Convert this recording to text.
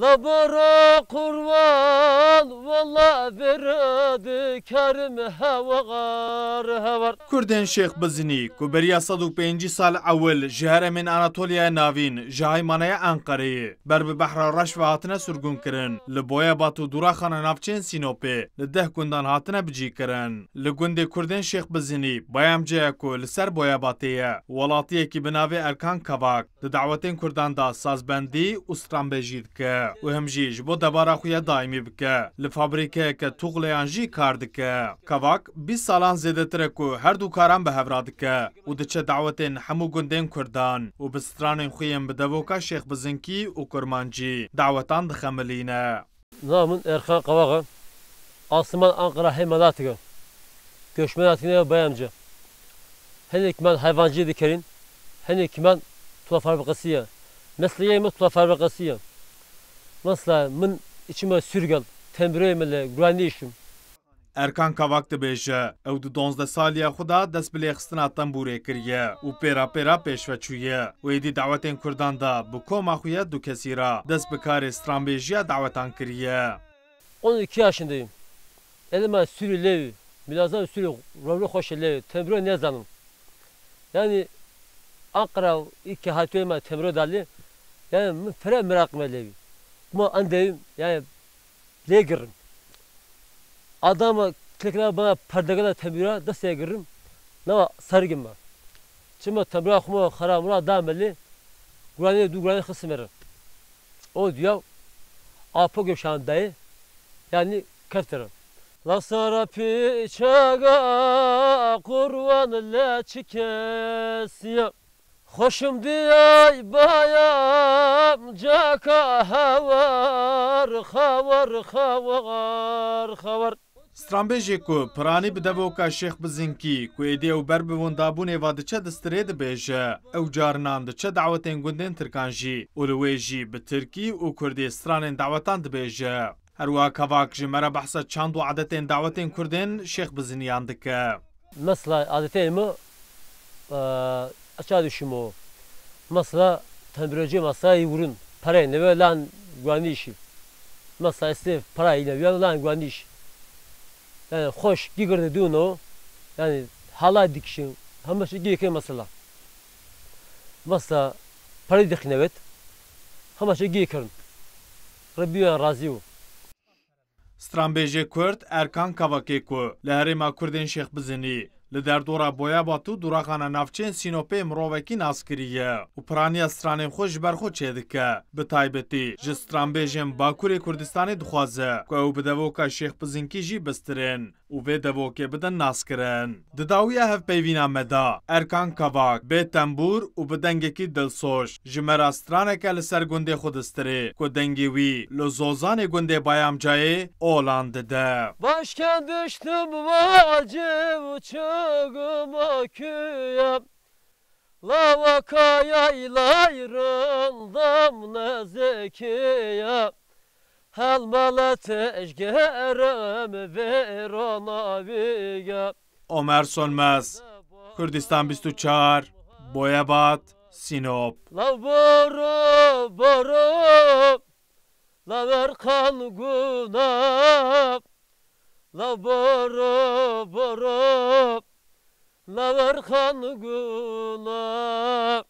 Labara kurban valla beradi kerim hevar hevar کوردên شێخ بزنی ku beriya 105 sal ewil ji heremên Anatoliya navîn ji haymaneya Enqereyê ber bi behra reş ve hatine sürgûn kirin li boya bat û duraxana navçeyên Sînopê li deh gundan hatine bicî kirin li gundê Kurdên şêx bizinî bayamceya ku li ser boya batê ye welatiyekî bi Erkan Kavak stranbêjî dike. Û him jî ji bo debara xwe ya daimî bike. Li fabrîkeyeke tuğleyan jî kar dike. Kavak 20 salan zêdetir e ku her du karan bi hevra dike. Û diçe dawetên hemû gundên Kurdan. Û bi stranên xwe yên bi devoka Şêx Bizinkî û Kurmancî dawetan dixemilîne. Namın Erkan Kavağı Asman Ankara Heymanatiga Göçmenatine tula fabrikasıya Mesleğe mi tula fabrikasıya Mesela min içime sürgel Tembireyimle güvenli işim Erkan Kavak dibêje ew di donzde saliya xwe da dest bi lêxistina tembûrê kiriye û pêra pêra pêşveçûye û êdî dawetên Kurdan da bi koma xwe ye du kesî ra dest bi karê stranbêjiya dawetan kiriye. 12 yaşındayım. Elime sürü levi. Bilazan sürü rovlu hoş levi. Tembiro ne zanım. Yani Ankara iki hatiyeme tembiro dali. Yani fere merak me levi. Ama andeyim yani le girin. Adamı tekrar bana perdegala tembiro desteğe girin. Nama sargım var. Çünkü tembiro kuma haramına dameli. Gurani du gurani kısım verir. O diyor. Apo göşandayı. Yani keftere. La sara piçaga kurvan le. Hoşum diyay bayam caka havar havar havar havar. Stranbêjê ku piranî bi devoka Şêx Bizinkî ku êdî ew ber bi wendabûnê va diçe distirê dibêje ew carinan diçe dawetên gundên Tirkan jî û li wê jî bi Tirkî û Kurdî stranên dawetan dibêje. Herwa kavak ji me re behsa çand û adetên dawetên Kurdên Şêx Biziniyan dike. Mesela adeteyimi aşağı düşüm o. Mesela tembireci masayı vurun. Parayı ne böyle lan güvenli işi. Mesela iste parayı ne böyle lan güvenli işi. Yani hoş gigirde düğün o. Yani halay dikişin. Ama şey giyike mesela. Mesela parayı dikin evet. Ama şey giyikirin. Rabbiyan razı o. Stranbêjê Kurd Erkan Kavakê ku li herêma Kurdên Şêx Bizinî li derdora boya batû duraxana navçeyên Sînopê mirovekî nas kiriye û piraniya stranên xwe ji ber xwe çê dike bi taybetî ji stranbêjên Bakurê Kurdistanê dixwaze ku ew bi devoka Şêx Bizinkî jî bistirin û vê devokê bidin naskirin. Di dawiya hevpeyvîna me da Erkan Kavak bê tembûr û bi dengekî dilsoş ji me ra straneke li ser gundê xwe distirê ku dengê wî li zozanê gundê bayamcayê olan dide. Başken düştüm vacib uçağıma küyem Lavaka yaylayrından ne zekiye. Helmele teşgerem ver ona viye Ömer Sönmez, Kürdistan 24, Boyabat, Sinop. La boru boru La ver kan gunap. La boru boru La ver kan gunap